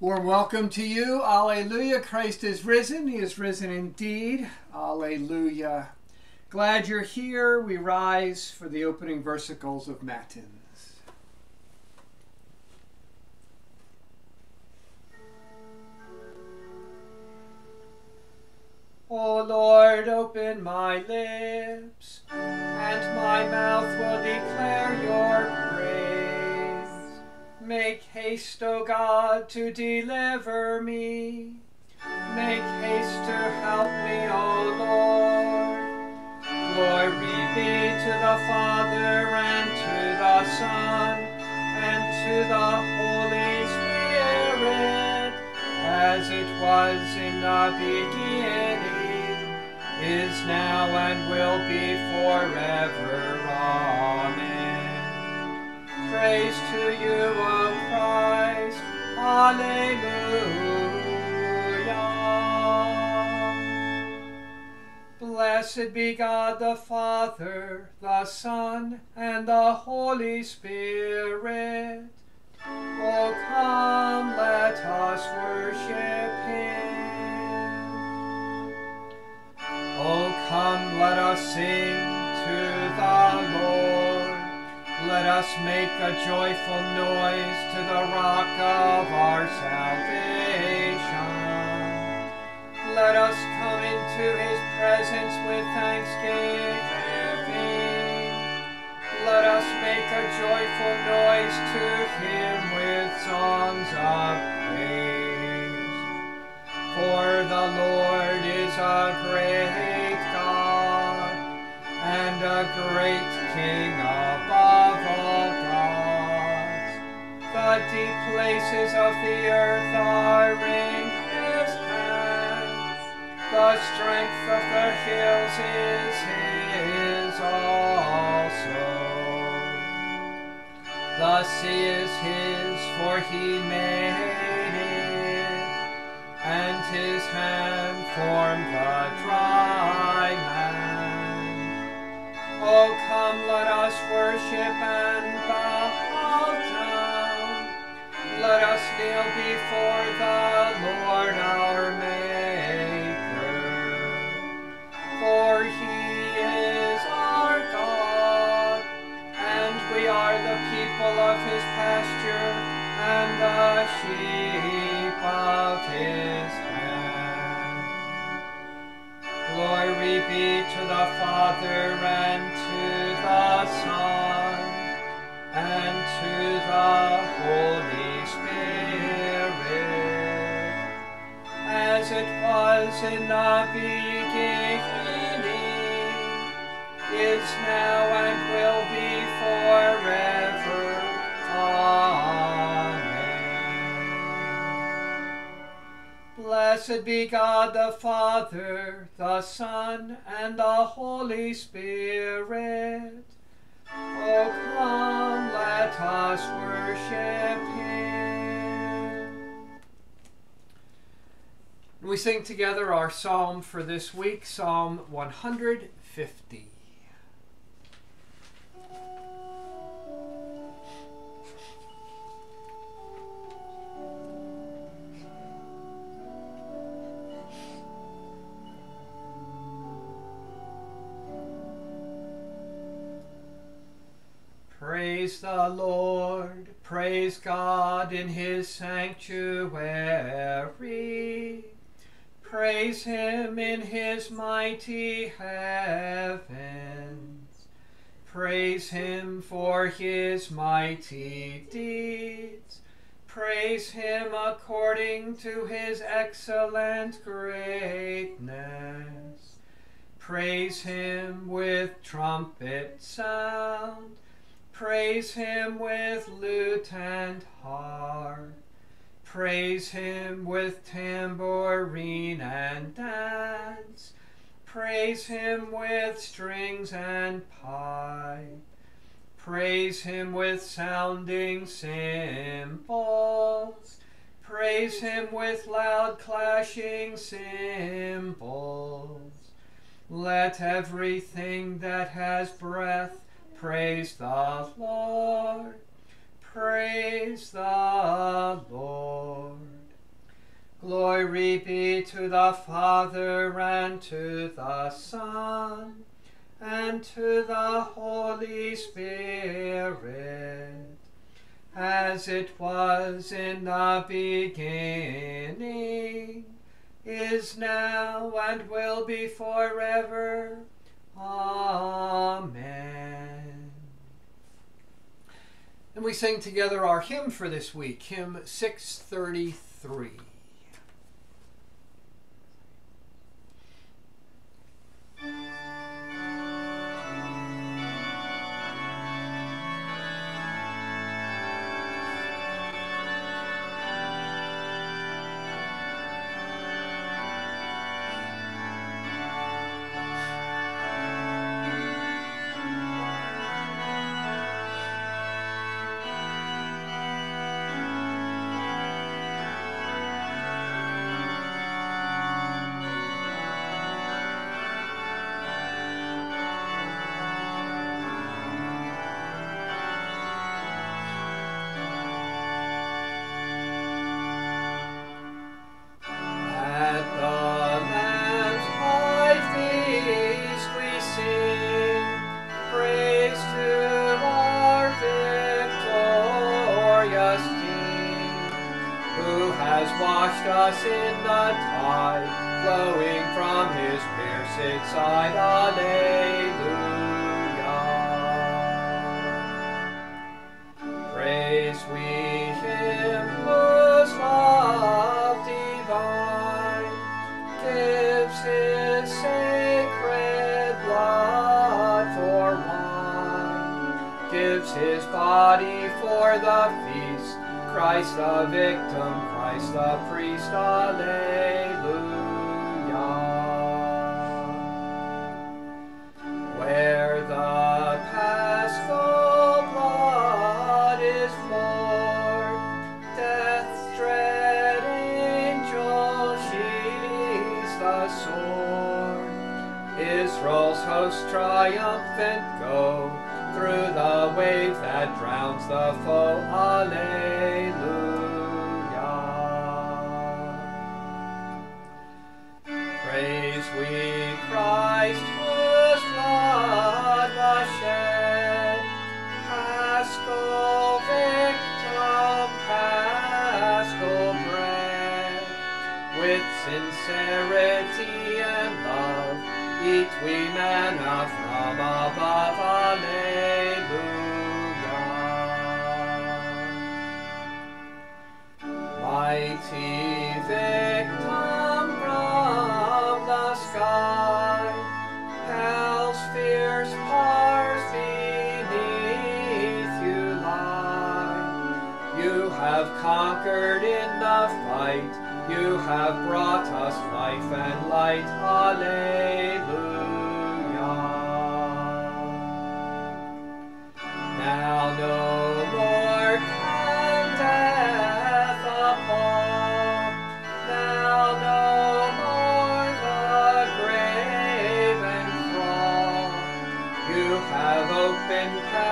Warm welcome to you. Alleluia. Christ is risen. He is risen indeed. Alleluia. Glad you're here. We rise for the opening versicles of Matins. O Lord, open my lips, and my mouth will declare your Make haste, O God, to deliver me. Make haste to help me, O Lord. Glory be to the Father, and to the Son, and to the Holy Spirit, as it was in the beginning, is now, and will be forever. Amen. Praise to you, O Christ. Alleluia. Blessed be God the Father, the Son, and the Holy Spirit. O come, let us worship him. O come, let us sing to the Lord. Let us make a joyful noise to the rock of our salvation. Let us come into his presence with thanksgiving. Let us make a joyful noise to him with songs of praise. For the Lord is a great God and a great King above all gods. The deep places of the earth are in his hands. The strength of the hills is his also. The sea is his, for he made it, and his hand formed the dry land. Oh, come, let us worship and bow down. Let us kneel before the Lord our Maker. For he is our God, and we are the people of his pasture and the sheep of his hand. Glory be to the Father and the Son and to the Holy Spirit, as it was in the beginning, is now, Blessed be God the Father, the Son, and the Holy Spirit. Oh, come, let us worship Him. We sing together our psalm for this week, Psalm 150. Praise the Lord, praise God in his sanctuary. Praise him in his mighty heavens. Praise him for his mighty deeds. Praise him according to his excellent greatness. Praise him with trumpet sound. Praise him with lute and harp. Praise him with tambourine and dance. Praise him with strings and pipe. Praise him with sounding cymbals. Praise him with loud clashing cymbals. Let everything that has breath Praise the Lord. Praise the Lord. Glory be to the Father and to the Son and to the Holy Spirit, as it was in the beginning, is now, and will be forever. Amen. And we sing together our hymn for this week, hymn 633. who has washed us in the tide flowing from his pierced side. Alleluia. Praise we him whose love divine gives his sacred blood for wine, gives his body for the Christ the victim, Christ the priest, alleluia. Where the paschal blood is poured, death's dread angel sheaves the sword. Israel's host triumphant go through the waves that drowns the foe. Alleluia. Praise we Christ, whose blood was shed, Paschal victim, Paschal bread, with sincerity and love, eat we manna from above. mighty victim from the sky, hell's fierce powers beneath you lie. You have conquered in the fight, you have brought us life and light. Alleluia.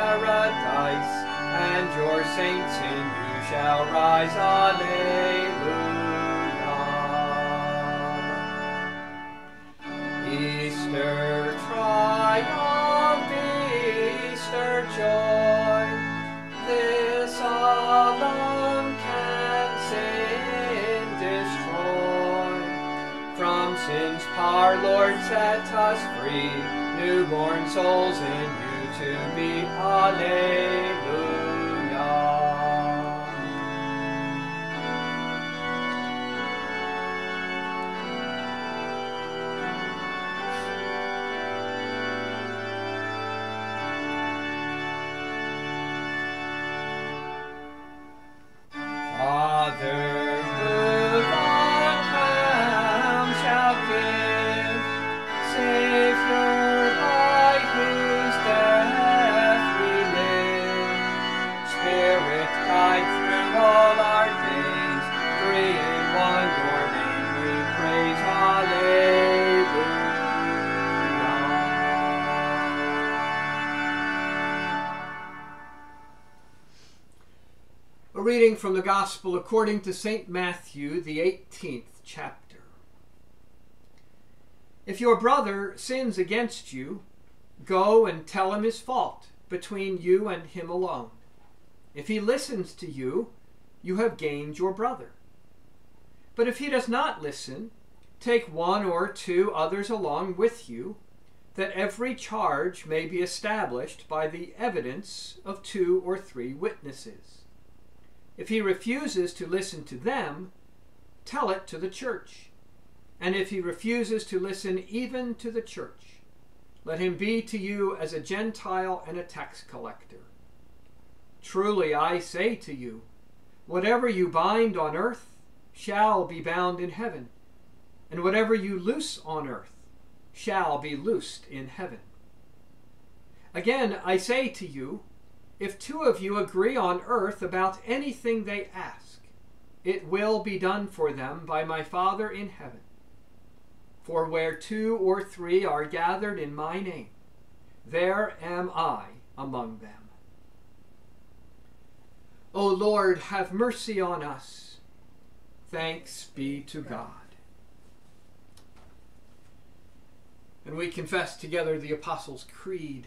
paradise, and your saints in you shall rise. Alleluia. Easter triumph, Easter joy, this alone can sin destroy. From sin's power, Lord, set us free, newborn souls in you to be Alleluia. Reading from the Gospel according to St. Matthew, the 18th chapter. If your brother sins against you, go and tell him his fault between you and him alone. If he listens to you, you have gained your brother. But if he does not listen, take one or two others along with you, that every charge may be established by the evidence of two or three witnesses. If he refuses to listen to them, tell it to the church. And if he refuses to listen even to the church, let him be to you as a Gentile and a tax collector. Truly I say to you, whatever you bind on earth shall be bound in heaven, and whatever you loose on earth shall be loosed in heaven. Again, I say to you, if two of you agree on earth about anything they ask, it will be done for them by my Father in heaven. For where two or three are gathered in my name, there am I among them. O Lord, have mercy on us. Thanks be to God. And we confess together the Apostles' Creed.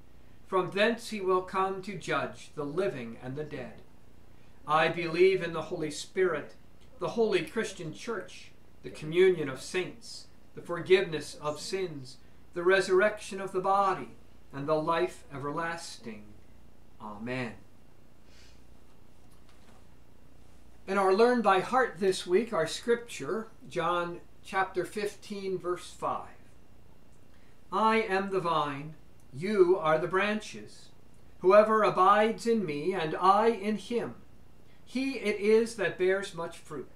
From thence he will come to judge the living and the dead. I believe in the Holy Spirit, the holy Christian Church, the communion of saints, the forgiveness of sins, the resurrection of the body, and the life everlasting. Amen. And our learn by heart this week, our scripture, John chapter 15, verse 5. I am the vine you are the branches. Whoever abides in me, and I in him, he it is that bears much fruit.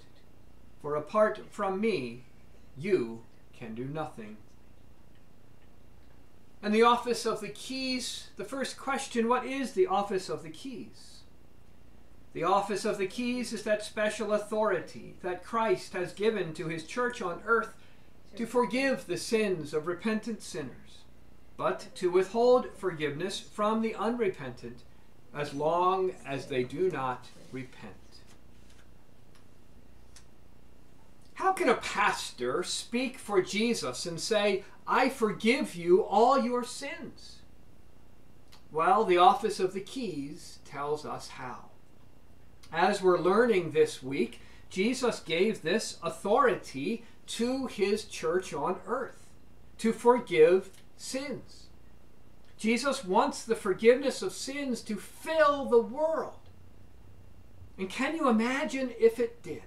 For apart from me, you can do nothing. And the office of the keys, the first question what is the office of the keys? The office of the keys is that special authority that Christ has given to his church on earth to forgive the sins of repentant sinners but to withhold forgiveness from the unrepentant as long as they do not repent. How can a pastor speak for Jesus and say, I forgive you all your sins? Well, the office of the keys tells us how. As we're learning this week, Jesus gave this authority to his church on earth to forgive sins. Jesus wants the forgiveness of sins to fill the world. And can you imagine if it did?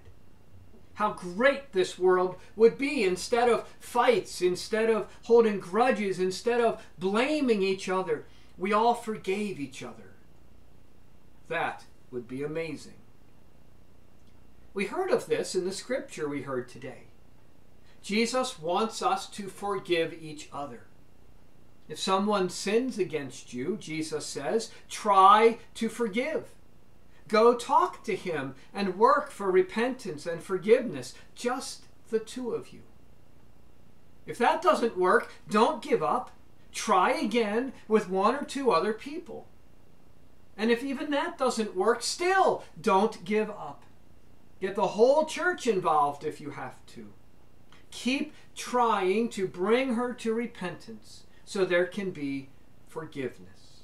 How great this world would be instead of fights, instead of holding grudges, instead of blaming each other. We all forgave each other. That would be amazing. We heard of this in the scripture we heard today. Jesus wants us to forgive each other. If someone sins against you, Jesus says, try to forgive. Go talk to him and work for repentance and forgiveness, just the two of you. If that doesn't work, don't give up. Try again with one or two other people. And if even that doesn't work, still don't give up. Get the whole church involved if you have to. Keep trying to bring her to repentance so there can be forgiveness.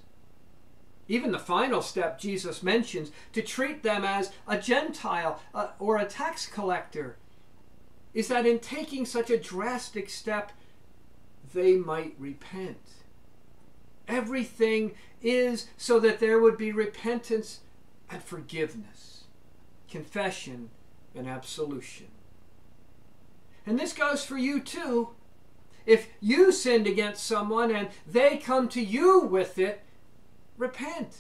Even the final step Jesus mentions to treat them as a Gentile uh, or a tax collector is that in taking such a drastic step, they might repent. Everything is so that there would be repentance and forgiveness, confession and absolution. And this goes for you too. If you sinned against someone and they come to you with it, repent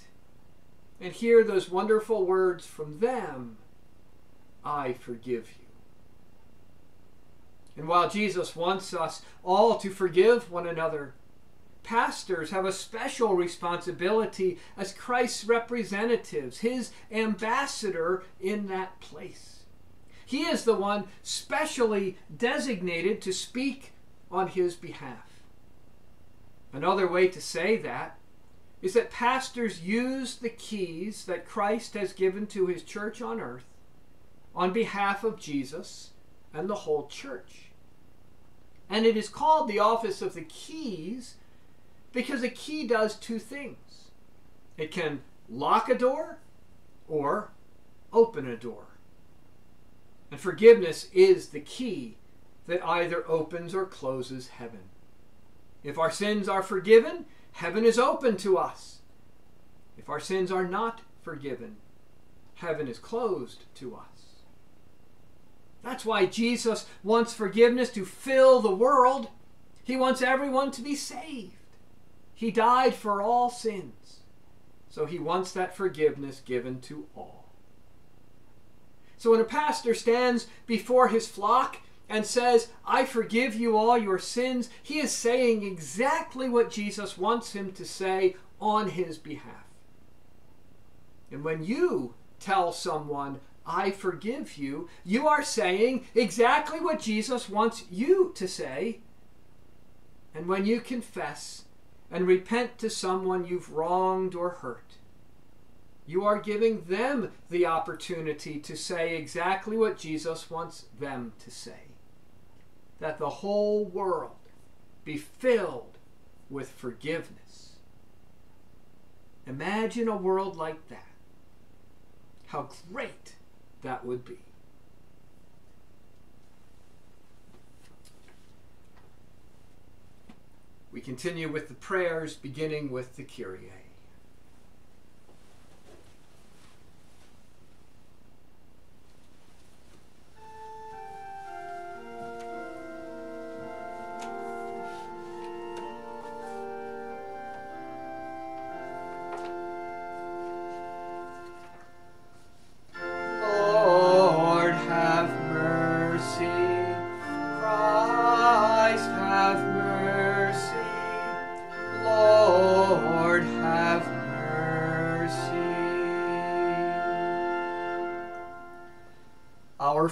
and hear those wonderful words from them I forgive you. And while Jesus wants us all to forgive one another, pastors have a special responsibility as Christ's representatives, his ambassador in that place. He is the one specially designated to speak on his behalf. Another way to say that is that pastors use the keys that Christ has given to his church on earth on behalf of Jesus and the whole church. And it is called the office of the keys because a key does two things it can lock a door or open a door. And forgiveness is the key that either opens or closes heaven. If our sins are forgiven, heaven is open to us. If our sins are not forgiven, heaven is closed to us. That's why Jesus wants forgiveness to fill the world. He wants everyone to be saved. He died for all sins. So he wants that forgiveness given to all. So when a pastor stands before his flock and says, I forgive you all your sins, he is saying exactly what Jesus wants him to say on his behalf. And when you tell someone, I forgive you, you are saying exactly what Jesus wants you to say. And when you confess and repent to someone you've wronged or hurt, you are giving them the opportunity to say exactly what Jesus wants them to say that the whole world be filled with forgiveness. Imagine a world like that. How great that would be. We continue with the prayers, beginning with the Kyrie.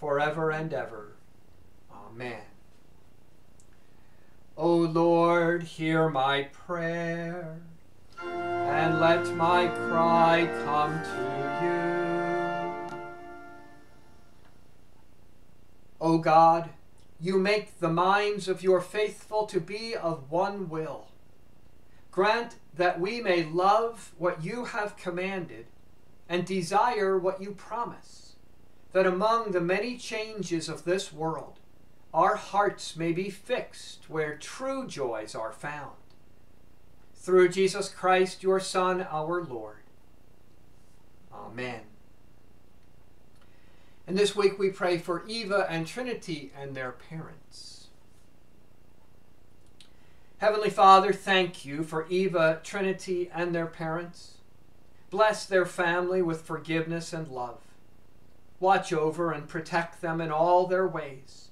forever and ever. Amen. O Lord, hear my prayer, and let my cry come to you. O God, you make the minds of your faithful to be of one will. Grant that we may love what you have commanded and desire what you promise that among the many changes of this world, our hearts may be fixed where true joys are found. Through Jesus Christ, your Son, our Lord. Amen. And this week we pray for Eva and Trinity and their parents. Heavenly Father, thank you for Eva, Trinity, and their parents. Bless their family with forgiveness and love. Watch over and protect them in all their ways.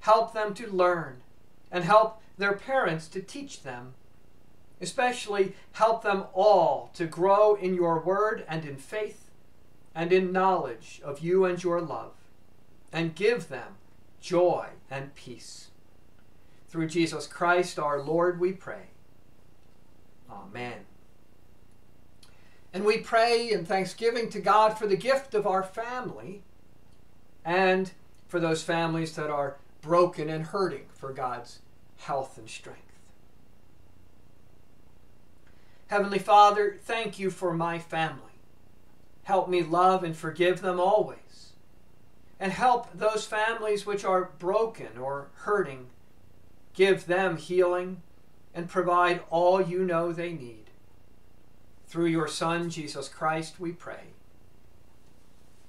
Help them to learn and help their parents to teach them. Especially help them all to grow in your word and in faith and in knowledge of you and your love. And give them joy and peace. Through Jesus Christ our Lord we pray. Amen. And we pray in thanksgiving to God for the gift of our family and for those families that are broken and hurting for God's health and strength. Heavenly Father, thank you for my family. Help me love and forgive them always. And help those families which are broken or hurting. Give them healing and provide all you know they need. Through your Son, Jesus Christ, we pray.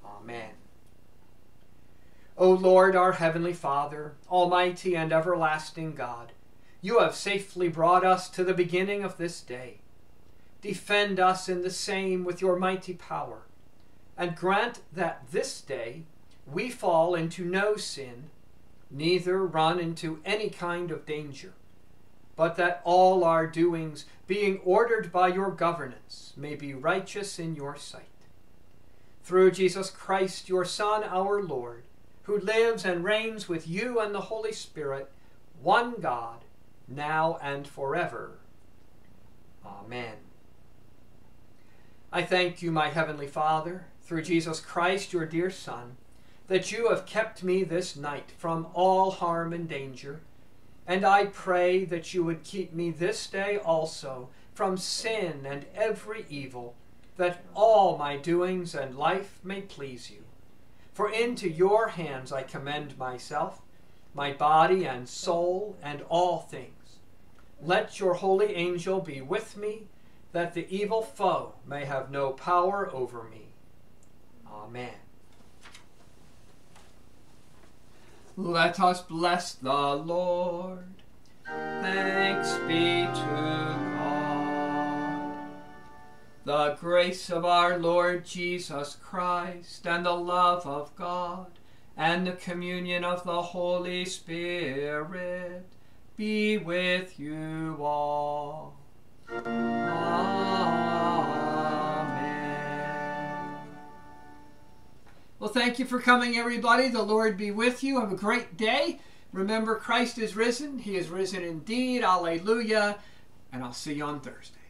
Amen. O Lord, our Heavenly Father, Almighty and everlasting God, you have safely brought us to the beginning of this day. Defend us in the same with your mighty power, and grant that this day we fall into no sin, neither run into any kind of danger, but that all our doings, being ordered by your governance, may be righteous in your sight. Through Jesus Christ, your Son, our Lord, who lives and reigns with you and the Holy Spirit, one God, now and forever. Amen. I thank you, my heavenly Father, through Jesus Christ, your dear Son, that you have kept me this night from all harm and danger, and I pray that you would keep me this day also from sin and every evil, that all my doings and life may please you. For into your hands I commend myself, my body and soul, and all things. Let your holy angel be with me, that the evil foe may have no power over me. Amen. Let us bless the Lord. Thanks be to God. The grace of our Lord Jesus Christ and the love of God and the communion of the Holy Spirit be with you all. Amen. Well, thank you for coming, everybody. The Lord be with you. Have a great day. Remember, Christ is risen. He is risen indeed. Alleluia. And I'll see you on Thursday.